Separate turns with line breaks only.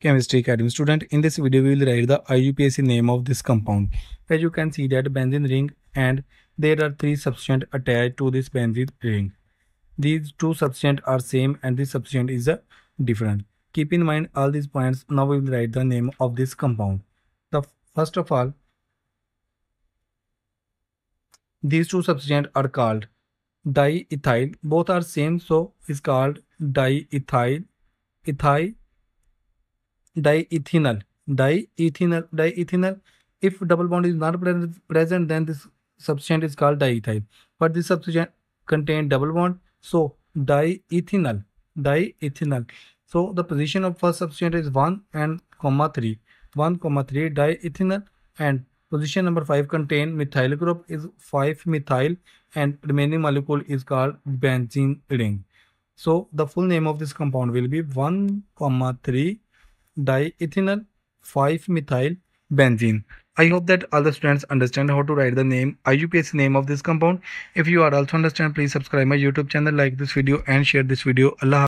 Chemistry Academy student. In this video, we will write the IUPAC name of this compound. As you can see that benzene ring and there are three substances attached to this benzene ring. These two substances are same and this substance is a different. Keep in mind all these points. Now we will write the name of this compound. The first of all, these two substances are called diethyl. Both are same, so it's called diethyl, ethyl diethynyl. Diethynyl diethynyl if double bond is not present then this substance is called diethyl. But this substance contain double bond so diethynyl diethynyl. So the position of first substance is 1 and comma 3 1 comma 3 diethynyl and position number 5 contain methyl group is 5 methyl and remaining molecule is called benzene ring. So the full name of this compound will be 1 comma 3 diethynyl 5-methyl benzene. I hope that all the students understand how to write the name IUPAC name of this compound. If you are also understand, please subscribe my YouTube channel, like this video and share this video. Allah